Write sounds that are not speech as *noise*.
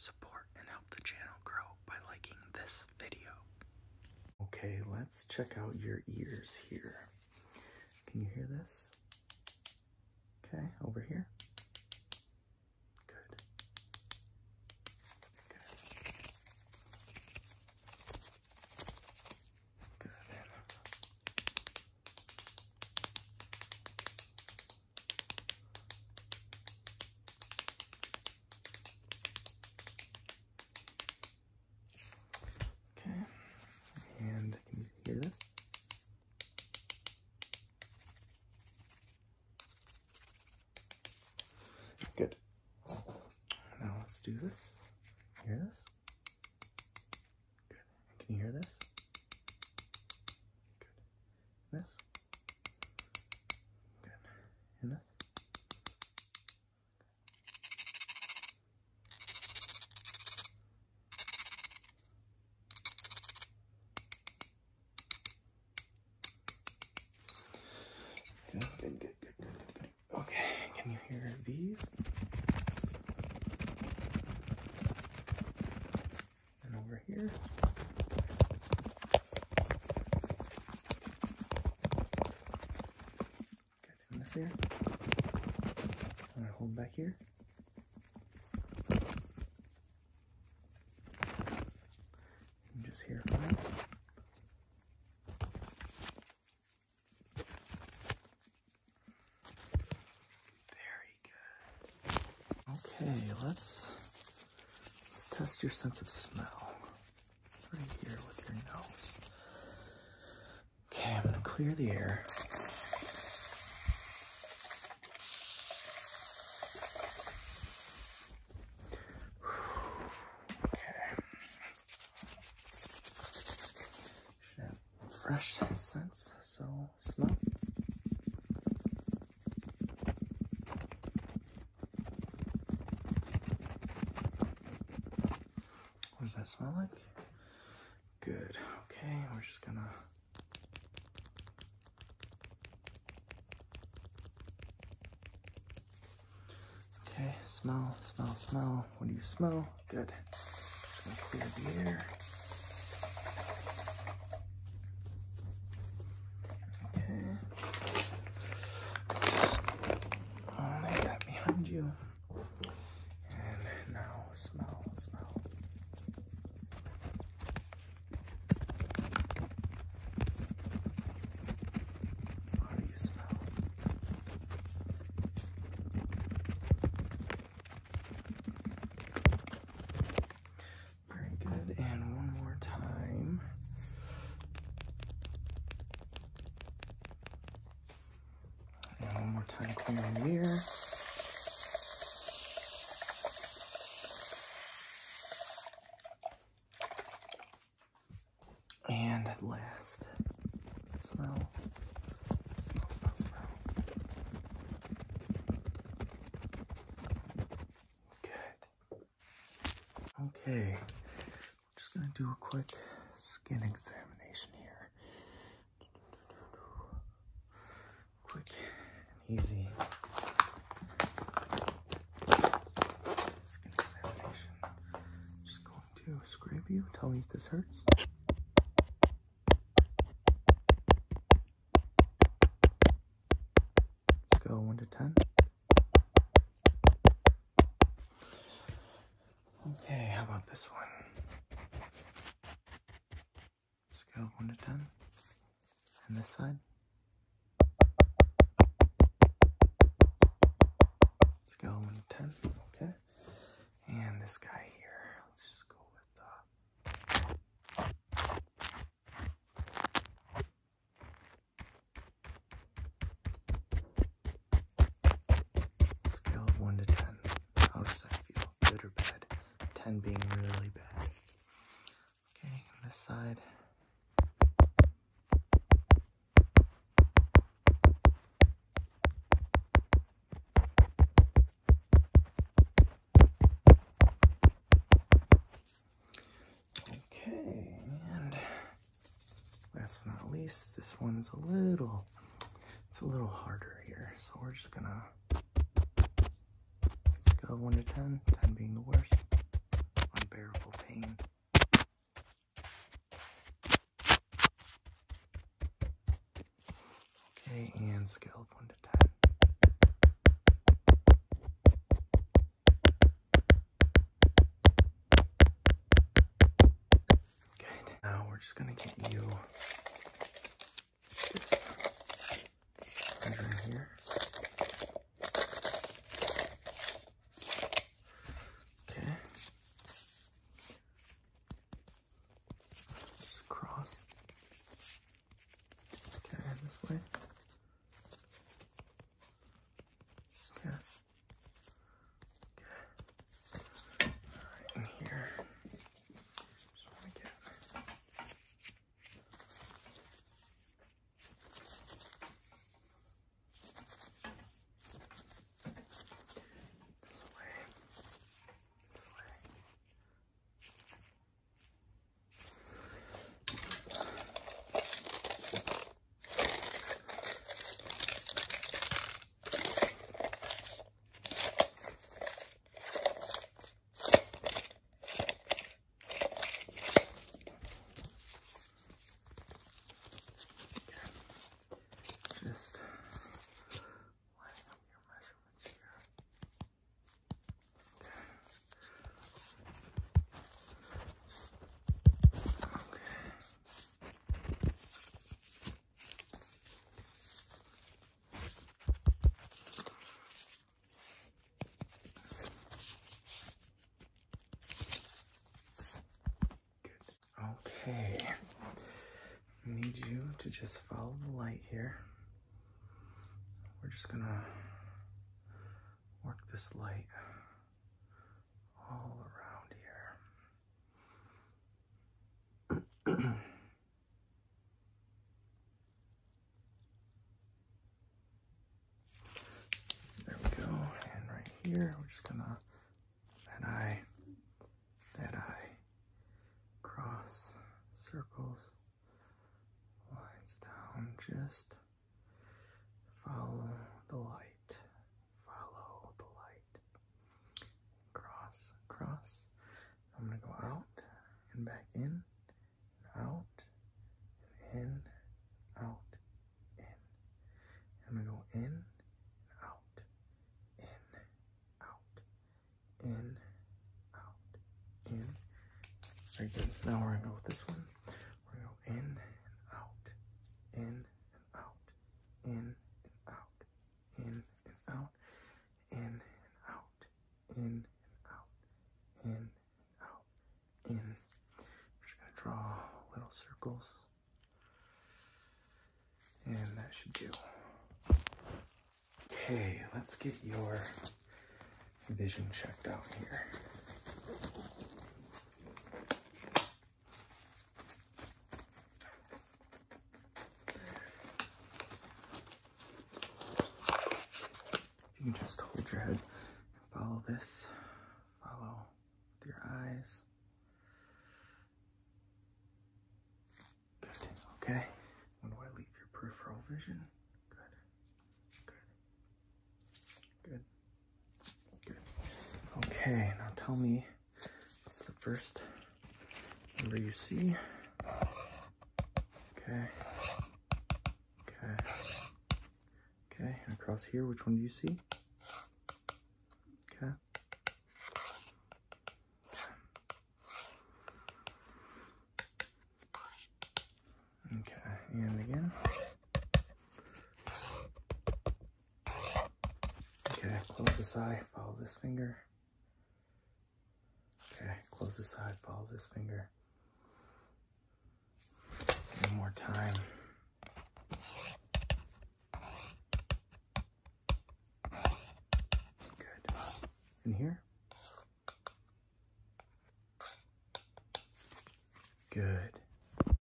support and help the channel grow by liking this video. Okay, let's check out your ears here. Can you hear this? Okay, over here. Good. Good. Good. Okay, and can you hear this? Good. Now let's do this. Hear this? Good. And can you hear this? Good. This? Good. And this? Good, good, good, good, good, good. Okay, can you hear these? And over here. Good, in this ear. And hold back here. You just here, fine. Very good. Okay, let's let's test your sense of smell. Right here with your nose. Okay, I'm gonna clear the air. Fresh scents, so smell. What does that smell like? Good. Okay, we're just gonna. Okay, smell, smell, smell. What do you smell? Good. Just gonna clear the air. Okay. I'll lay that behind you. And now smell, smell. How do you smell? Very good. And one more time. And one more time, clearing the ear. And at last, smell, smell, smell, smell. Good. Okay, just gonna do a quick skin examination here. Quick and easy skin examination. Just going to scrape you. Tell me if this hurts. One to ten. And this side. Scale one to ten. Okay. And this guy here. Let's just go with uh Scale of 1 to 10. How does that feel? Good or bad? 10 being really bad. Okay, on this side. place. This one's a little, it's a little harder here. So we're just gonna scale one to 10, 10 being the worst, unbearable pain. Okay, and scale of one to 10. Just follow the light here. We're just gonna work this light all around here. *clears throat* there we go. And right here, we're just gonna that eye, that eye, cross, circles, lines down, just follow the light, follow the light, cross, cross. I'm gonna go out and back in, out, and in, out, in. I'm gonna go in, out, in, out, in, out, in. Very. Now we're gonna go with this one. We're gonna go in and out, in and out, in and out, in and out, in and out, in and out, in and out, in. We're just gonna draw little And that should do. Okay, let's get your vision checked out here. If you can just hold your head and follow this, follow with your eyes. Good. Okay. When do I leave your peripheral vision? Good. Good. Good. Good. Okay. Now tell me what's the first number you see? Okay. Okay. Okay. Across here, which one do you see? Okay. Okay, and again. Okay, close this eye, follow this finger. Okay, close this eye, follow this finger. One more time. Good. In here? Good.